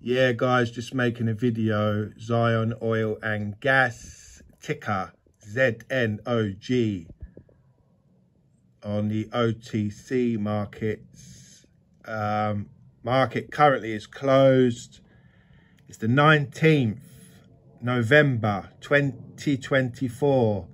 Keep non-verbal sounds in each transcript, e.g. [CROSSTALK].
Yeah, guys, just making a video. Zion Oil and Gas ticker ZNOG on the OTC markets. Um, market currently is closed. It's the 19th November 2024.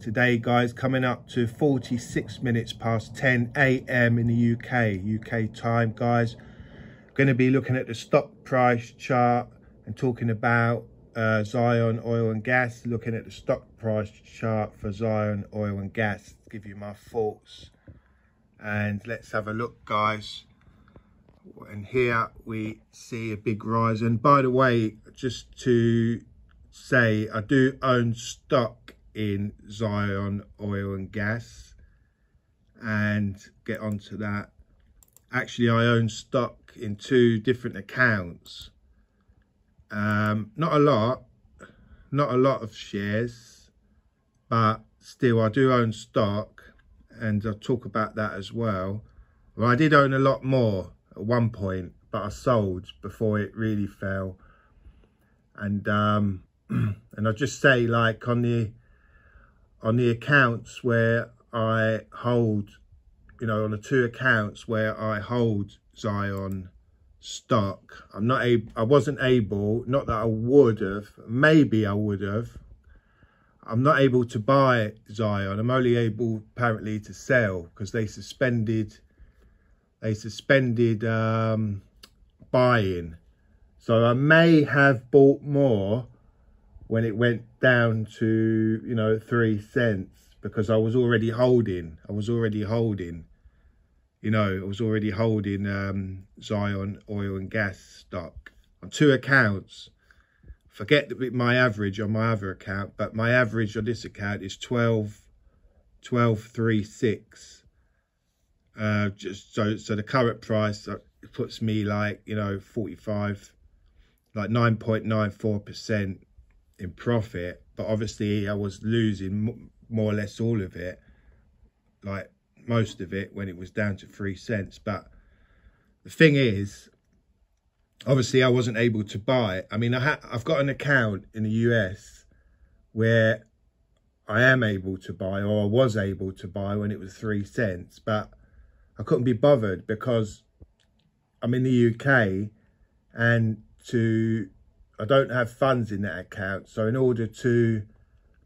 Today, guys, coming up to 46 minutes past 10 a.m. in the UK, UK time, guys going to be looking at the stock price chart and talking about uh, Zion Oil and Gas, looking at the stock price chart for Zion Oil and Gas, give you my thoughts. And let's have a look, guys. And here we see a big rise. And by the way, just to say, I do own stock in Zion Oil and Gas and get onto that actually I own stock in two different accounts. Um, not a lot, not a lot of shares, but still I do own stock and I'll talk about that as well. Well, I did own a lot more at one point, but I sold before it really fell. And um, [CLEARS THROAT] and I'll just say like on the on the accounts where I hold you know, on the two accounts where I hold Zion stock, I'm not able, I wasn't able, not that I would have, maybe I would have. I'm not able to buy Zion. I'm only able apparently to sell because they suspended, they suspended um, buying. So I may have bought more when it went down to, you know, three cents because I was already holding. I was already holding you know, I was already holding um, Zion oil and gas stock on two accounts. Forget my average on my other account, but my average on this account is 12, 12, 3, 6. Uh, just so, so the current price uh, puts me like, you know, 45, like 9.94% in profit. But obviously I was losing more or less all of it. Like most of it when it was down to three cents. But the thing is, obviously I wasn't able to buy it. I mean, I I've got an account in the US where I am able to buy or I was able to buy when it was three cents, but I couldn't be bothered because I'm in the UK and to I don't have funds in that account. So in order to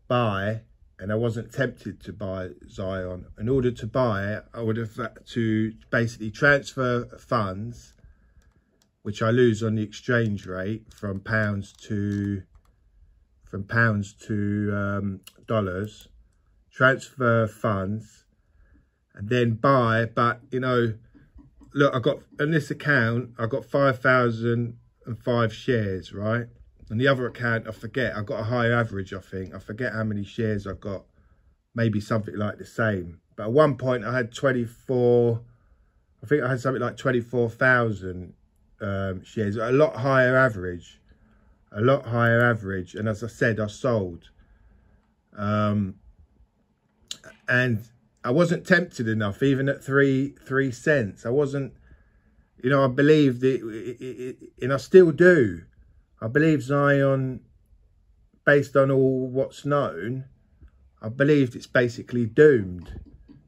buy and I wasn't tempted to buy Zion. In order to buy I would have had to basically transfer funds, which I lose on the exchange rate from pounds to from pounds to um, dollars, transfer funds, and then buy. But you know, look, I got in this account, I got five thousand and five shares, right? On the other account, I forget, I got a higher average, I think. I forget how many shares I got. Maybe something like the same. But at one point, I had 24, I think I had something like 24,000 um, shares. A lot higher average. A lot higher average. And as I said, I sold. Um, and I wasn't tempted enough, even at three three cents. I wasn't, you know, I believed it, it, it, and I still do. I believe Zion, based on all what's known, I believed it's basically doomed.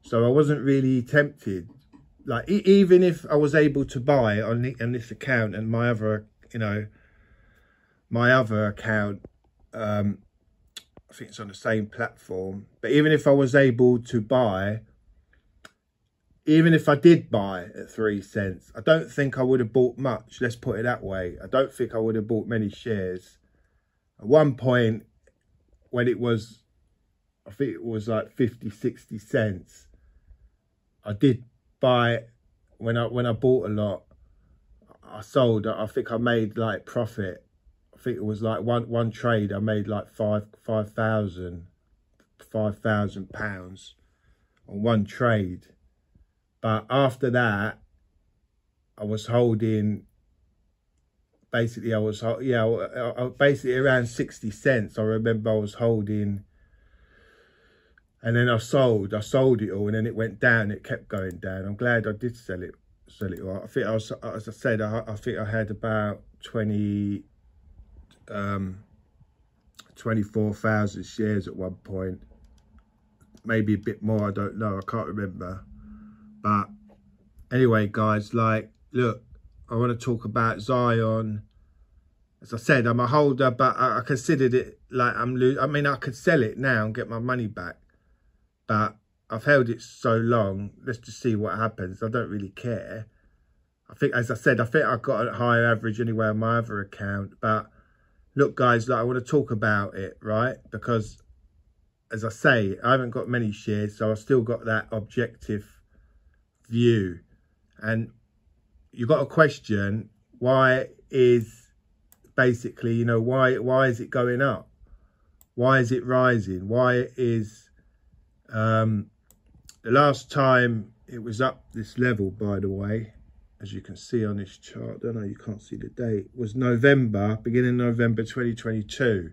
So I wasn't really tempted. Like, e even if I was able to buy on, the, on this account and my other, you know, my other account, um, I think it's on the same platform. But even if I was able to buy even if I did buy at three cents, I don't think I would have bought much. Let's put it that way. I don't think I would have bought many shares. At one point, when it was, I think it was like 50, 60 cents, I did buy, when I, when I bought a lot, I sold, I think I made like profit. I think it was like one, one trade, I made like five, 5,000, 5,000 pounds on one trade but after that, I was holding, basically I was, yeah, basically around 60 cents. I remember I was holding, and then I sold, I sold it all, and then it went down, it kept going down. I'm glad I did sell it sell it all. I think I was, as I said, I, I think I had about 20, um, 24,000 shares at one point. Maybe a bit more, I don't know, I can't remember. But anyway, guys, like, look, I want to talk about Zion. As I said, I'm a holder, but I, I considered it like I'm losing. I mean, I could sell it now and get my money back, but I've held it so long. Let's just see what happens. I don't really care. I think, as I said, I think I got a higher average anyway on my other account. But look, guys, like I want to talk about it, right? Because, as I say, I haven't got many shares, so I've still got that objective view. And you've got a question, why is basically, you know, why why is it going up? Why is it rising? Why is um, the last time it was up this level, by the way, as you can see on this chart, I don't know, you can't see the date, was November, beginning November 2022.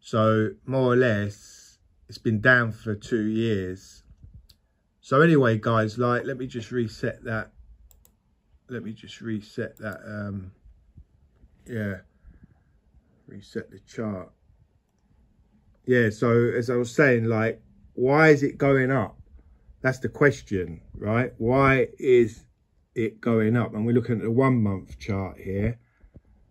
So more or less, it's been down for two years. So anyway, guys, like, let me just reset that. Let me just reset that. Um, yeah, reset the chart. Yeah, so as I was saying, like, why is it going up? That's the question, right? Why is it going up? And we're looking at the one month chart here.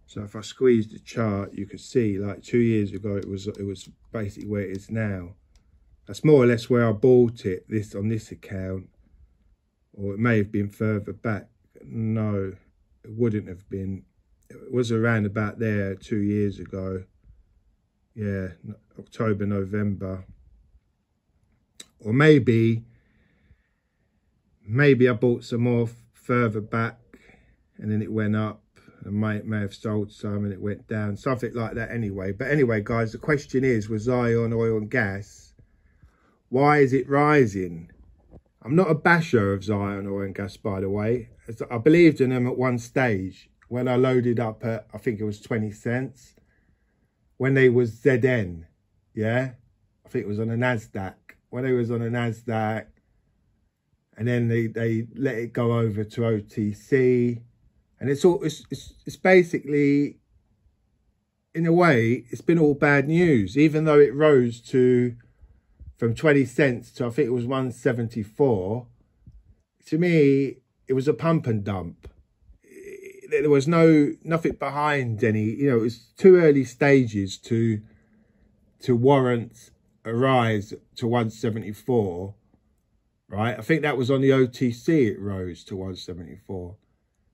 So if I squeeze the chart, you can see like two years ago, it was it was basically where it is now. That's more or less where I bought it, this on this account. Or it may have been further back. No, it wouldn't have been. It was around about there two years ago. Yeah, October, November or maybe maybe I bought some more further back and then it went up I might may have sold some and it went down something like that anyway but anyway guys the question is with Zion oil and gas why is it rising? I'm not a basher of Zion and gas by the way. I believed in them at one stage when I loaded up at I think it was 20 cents. When they was ZN yeah? I think it was on the Nasdaq. When they was on the Nasdaq, and then they they let it go over to OTC, and it's all it's it's, it's basically in a way it's been all bad news, even though it rose to from 20 cents to I think it was 174. To me, it was a pump and dump. There was no nothing behind any, you know, it was too early stages to to warrant a rise to 174, right? I think that was on the OTC, it rose to 174.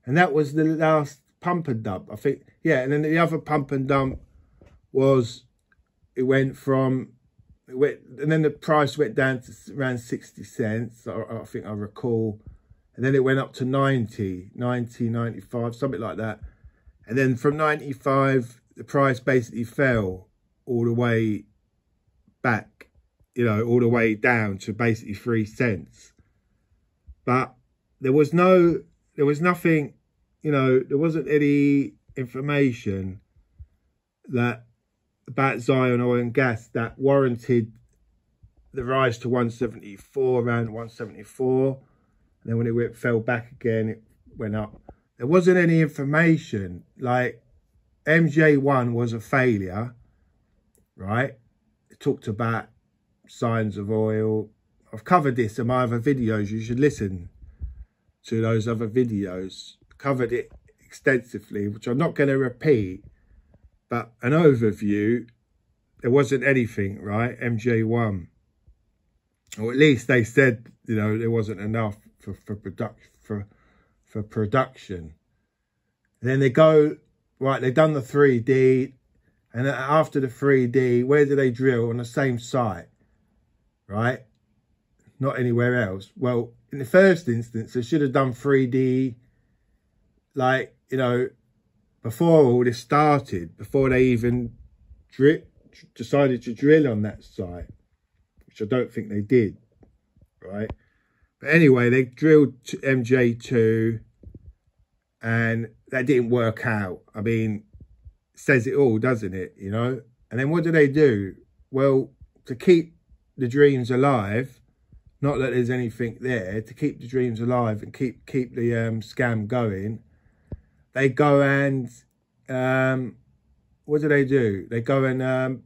And that was the last pump and dump. I think, yeah, and then the other pump and dump was, it went from, went, and then the price went down to around 60 cents, I, I think I recall. And then it went up to 90, 90, 95, something like that. And then from 95, the price basically fell all the way back, you know, all the way down to basically three cents. But there was no, there was nothing, you know, there wasn't any information that about Zion oil and gas that warranted the rise to 174 around 174 and then when it went, fell back again it went up there wasn't any information like mj1 was a failure right It talked about signs of oil. I've covered this in my other videos. You should listen to those other videos. Covered it extensively, which I'm not going to repeat. But an overview, there wasn't anything, right? MJ1. Or at least they said, you know, there wasn't enough for, for, for, for production. And then they go, right, they've done the 3D, and after the 3D, where do they drill? On the same site, right? Not anywhere else. Well, in the first instance, they should have done 3D, like, you know, before all this started, before they even decided to drill on that site, which I don't think they did, right? But anyway, they drilled MJ2 and that didn't work out. I mean, says it all, doesn't it? You know? And then what do they do? Well, to keep the dreams alive, not that there's anything there to keep the dreams alive and keep keep the um, scam going. They go and um, what do they do? They go and um,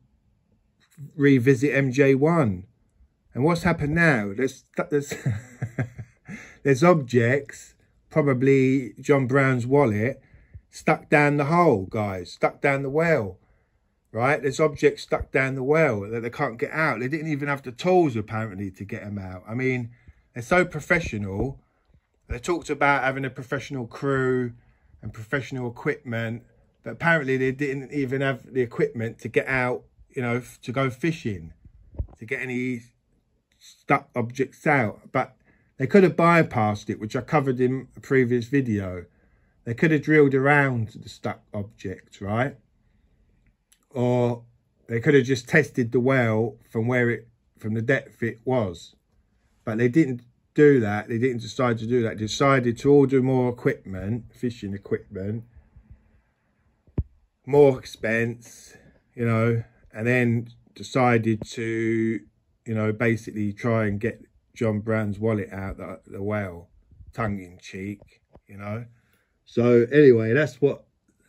revisit MJ1. And what's happened now? There's there's [LAUGHS] there's objects, probably John Brown's wallet, stuck down the hole, guys, stuck down the well right? There's objects stuck down the well that they can't get out. They didn't even have the tools, apparently, to get them out. I mean, they're so professional. They talked about having a professional crew and professional equipment, but apparently they didn't even have the equipment to get out, you know, to go fishing, to get any stuck objects out. But they could have bypassed it, which I covered in a previous video. They could have drilled around the stuck object right? or they could have just tested the well from where it from the depth it was but they didn't do that they didn't decide to do that decided to order more equipment fishing equipment more expense you know and then decided to you know basically try and get john brown's wallet out the, the well tongue-in-cheek you know so anyway that's what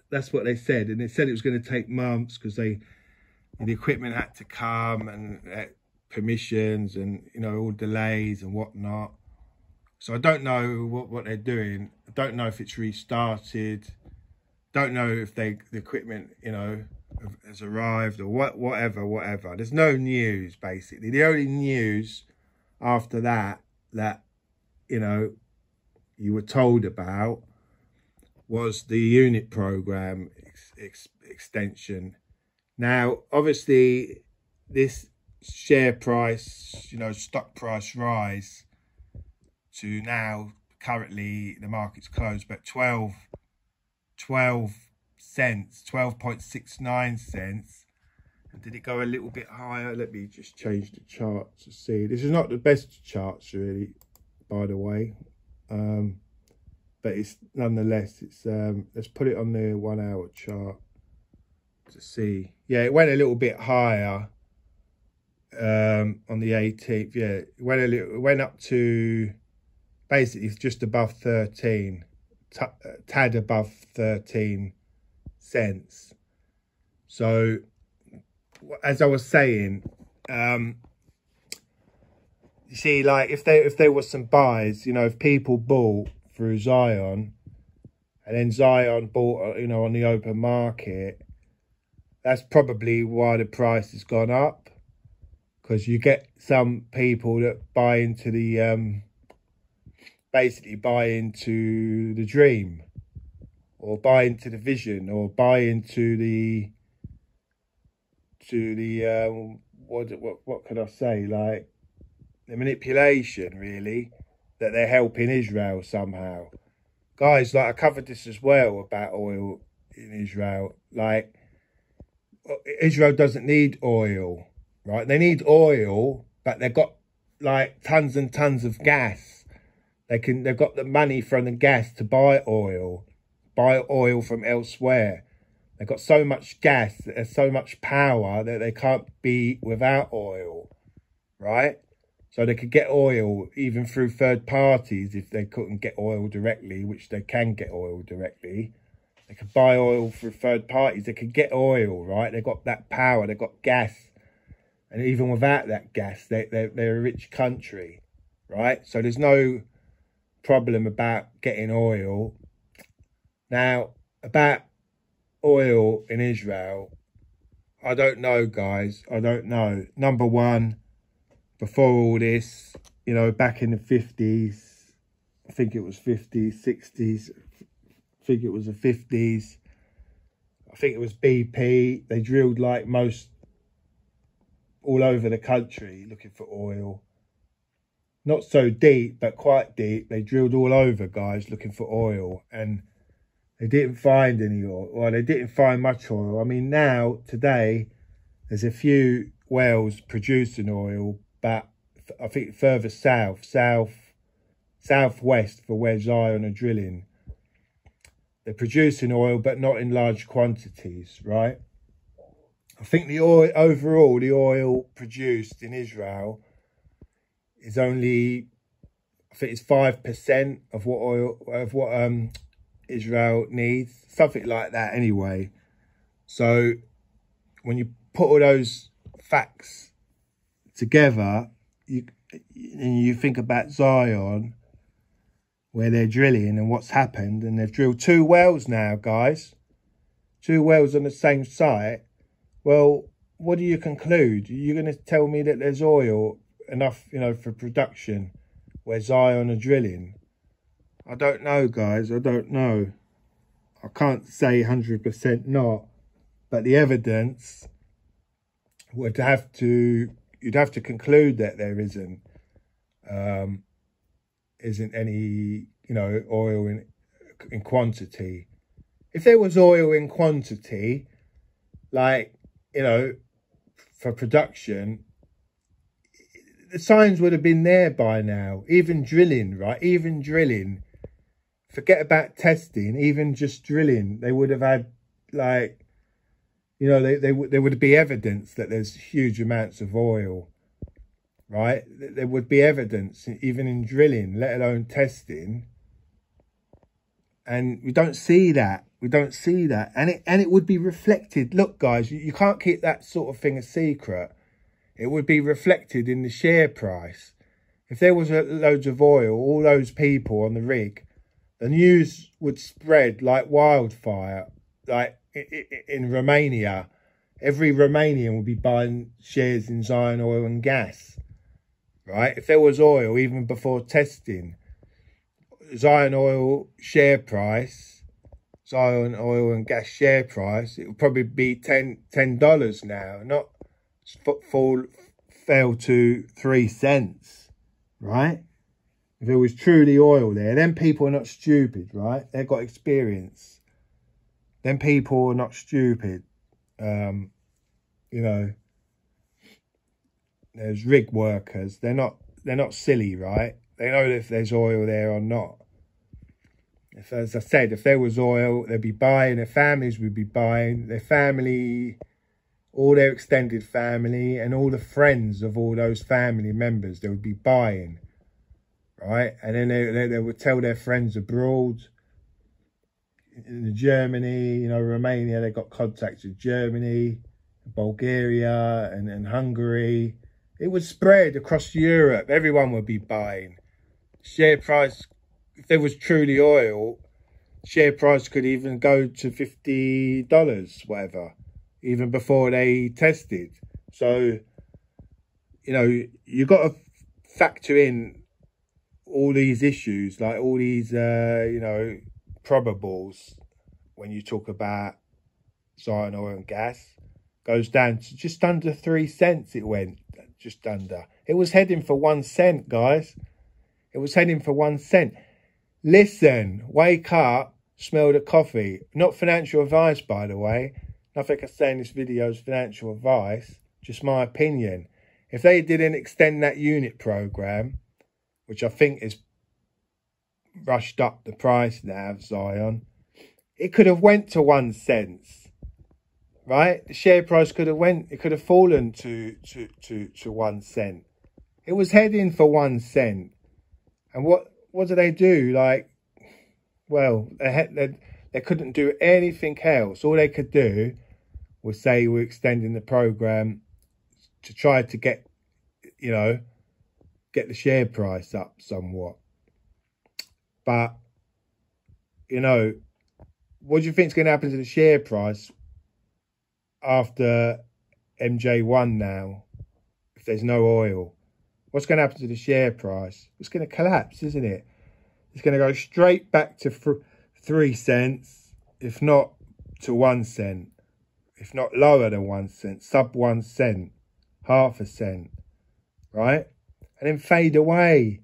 that's what they said. And they said it was going to take months because they the equipment had to come and uh, permissions and you know all delays and whatnot. So I don't know what what they're doing. I don't know if it's restarted. Don't know if they the equipment you know has arrived or what whatever whatever. There's no news basically. The only news after that that you know you were told about was the unit program ex ex extension. Now, obviously, this share price, you know, stock price rise to now currently the market's closed, but 12, 12 cents, 12.69 cents. And did it go a little bit higher? Let me just change the chart to see. This is not the best charts really, by the way. Um, but it's nonetheless it's um let's put it on the one hour chart to see yeah it went a little bit higher um on the 18th yeah went a little it went up to basically just above 13 tad above 13 cents so as i was saying um you see like if there if there was some buys you know if people bought through Zion, and then Zion bought, uh, you know, on the open market, that's probably why the price has gone up. Because you get some people that buy into the, um, basically buy into the dream, or buy into the vision, or buy into the, to the, um, what, what, what can I say, like, the manipulation, really that they're helping Israel somehow. Guys, like I covered this as well about oil in Israel. Like Israel doesn't need oil, right? They need oil, but they've got like tons and tons of gas. They can they've got the money from the gas to buy oil, buy oil from elsewhere. They've got so much gas, there's so much power that they can't be without oil, right? So they could get oil even through third parties if they couldn't get oil directly, which they can get oil directly. They could buy oil through third parties. They could get oil, right? They've got that power. They've got gas. And even without that gas, they, they're, they're a rich country, right? So there's no problem about getting oil. Now, about oil in Israel, I don't know, guys. I don't know. Number one, before all this, you know, back in the 50s, I think it was 50s, 60s, I think it was the 50s, I think it was BP. They drilled like most all over the country looking for oil. Not so deep, but quite deep. They drilled all over, guys, looking for oil. And they didn't find any oil. Well, they didn't find much oil. I mean, now, today, there's a few wells producing oil, but I think further south, south, southwest for where Zion are drilling. They're producing oil, but not in large quantities, right? I think the oil overall, the oil produced in Israel is only, I think it's 5% of what oil, of what um, Israel needs, something like that anyway. So when you put all those facts together, you and you think about Zion, where they're drilling and what's happened, and they've drilled two wells now, guys, two wells on the same site. Well, what do you conclude? You're going to tell me that there's oil enough, you know, for production where Zion are drilling? I don't know, guys. I don't know. I can't say 100% not, but the evidence would have to, you'd have to conclude that there isn't, um, isn't any, you know, oil in, in quantity. If there was oil in quantity, like, you know, for production, the signs would have been there by now. Even drilling, right? Even drilling. Forget about testing. Even just drilling, they would have had like, you know, they, they there would be evidence that there's huge amounts of oil, right? There would be evidence even in drilling, let alone testing. And we don't see that. We don't see that. And it and it would be reflected. Look, guys, you, you can't keep that sort of thing a secret. It would be reflected in the share price. If there was loads of oil, all those people on the rig, the news would spread like wildfire. Like in Romania, every Romanian would be buying shares in Zion Oil and Gas. Right? If there was oil, even before testing, Zion Oil share price Zion oil and gas share price, it would probably be 10 dollars now, not fall fell to three cents, right? If it was truly oil there, then people are not stupid, right? They've got experience. Then people are not stupid. Um, you know, there's rig workers. They're not they're not silly, right? They know if there's oil there or not. If, as I said, if there was oil, they'd be buying, their families would be buying, their family, all their extended family and all the friends of all those family members, they would be buying, right? And then they, they, they would tell their friends abroad, in Germany, you know, Romania, they got contacts with Germany, Bulgaria and, and Hungary. It would spread across Europe. Everyone would be buying. Share price if there was truly oil, share price could even go to $50, whatever, even before they tested. So, you know, you've got to factor in all these issues, like all these, uh, you know, probables when you talk about Zion oil and gas. Goes down to just under three cents it went, just under. It was heading for one cent, guys. It was heading for one cent. Listen, wake up, smell the coffee. Not financial advice, by the way. Nothing I say in this video is financial advice, just my opinion. If they didn't extend that unit program, which I think is rushed up the price now Zion, it could have went to one cent, right? The share price could have went, it could have fallen to, to, to, to one cent. It was heading for one cent. And what what do they do? Like, well, they, had, they, they couldn't do anything else. All they could do was say we're extending the program to try to get, you know, get the share price up somewhat. But, you know, what do you think is going to happen to the share price after MJ1 now, if there's no oil? What's going to happen to the share price? It's going to collapse, isn't it? It's going to go straight back to three cents, if not to one cent, if not lower than one cent, sub one cent, half a cent, right? And then fade away.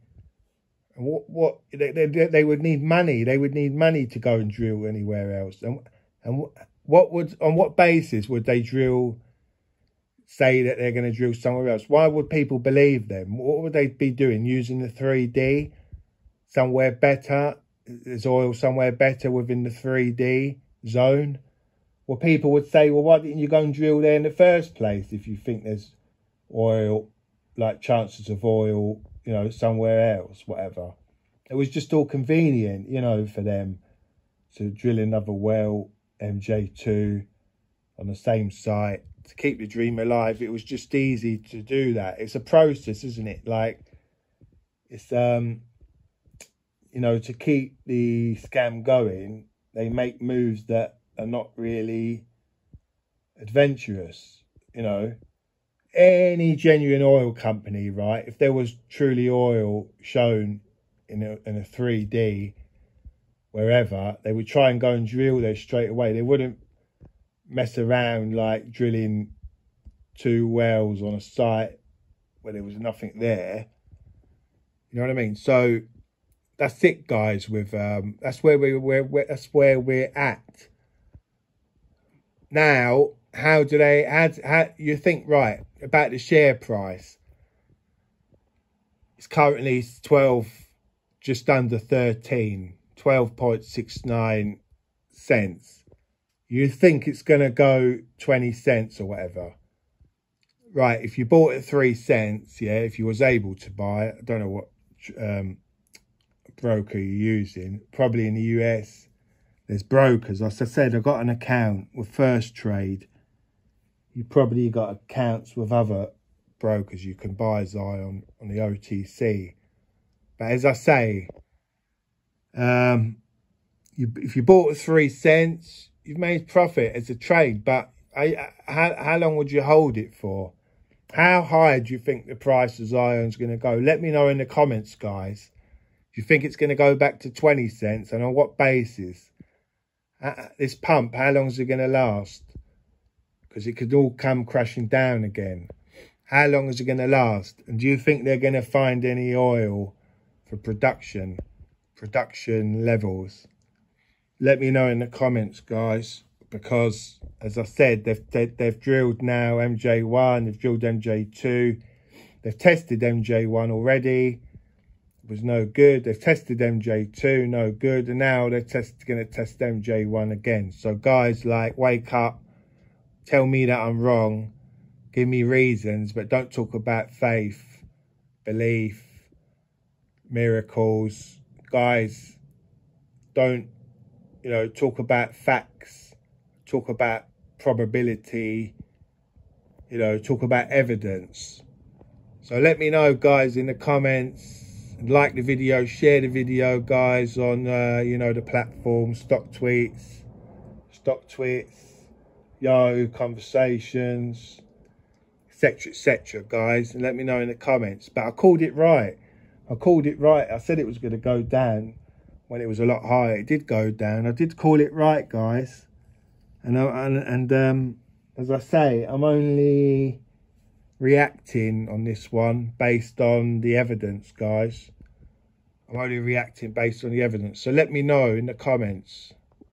And what, what they, they, they would need money. They would need money to go and drill anywhere else. And, and what would, on what basis would they drill say that they're going to drill somewhere else. Why would people believe them? What would they be doing? Using the 3D somewhere better? There's oil somewhere better within the 3D zone? Well, people would say, well, why didn't you go and drill there in the first place if you think there's oil, like chances of oil you know, somewhere else, whatever. It was just all convenient, you know, for them to drill another well, MJ2, on the same site to keep the dream alive. It was just easy to do that. It's a process, isn't it? Like, it's, um, you know, to keep the scam going, they make moves that are not really adventurous, you know. Any genuine oil company, right? If there was truly oil shown in a, in a 3D, wherever, they would try and go and drill there straight away. They wouldn't mess around like drilling two wells on a site where there was nothing there. You know what I mean? So that's it, guys. With um, that's where we where that's where we're at now. How do they? How, how you think? Right about the share price? It's currently twelve, just under thirteen. 12.69 cents. You think it's going to go 20 cents or whatever. Right, if you bought it 3 cents, yeah, if you was able to buy it, I don't know what um, broker you're using, probably in the US, there's brokers. As I said, I've got an account with Firstrade. You probably got accounts with other brokers you can buy Zion on the OTC. But as I say, um, you, if you bought three cents, you've made profit as a trade. But I, how, how long would you hold it for? How high do you think the price of Zion's going to go? Let me know in the comments, guys. Do you think it's going to go back to 20 cents? And on what basis? Uh, this pump, how long is it going to last? Because it could all come crashing down again. How long is it going to last? And do you think they're going to find any oil for production? production levels. Let me know in the comments, guys, because as I said, they've they, have they have drilled now MJ1, they've drilled MJ2, they've tested MJ1 already. It was no good. They've tested MJ2, no good, and now they're test going to test MJ1 again. So guys, like, wake up, tell me that I'm wrong, give me reasons, but don't talk about faith, belief, miracles guys don't, you know, talk about facts, talk about probability, you know, talk about evidence. So let me know, guys, in the comments. Like the video, share the video, guys, on, uh, you know, the platform, Stock Tweets, Stock Tweets, Yahoo Conversations, etc., etc., guys. And let me know in the comments. But I called it right. I called it right. I said it was going to go down when it was a lot higher. It did go down. I did call it right, guys. And and and um, as I say, I'm only reacting on this one based on the evidence, guys. I'm only reacting based on the evidence. So let me know in the comments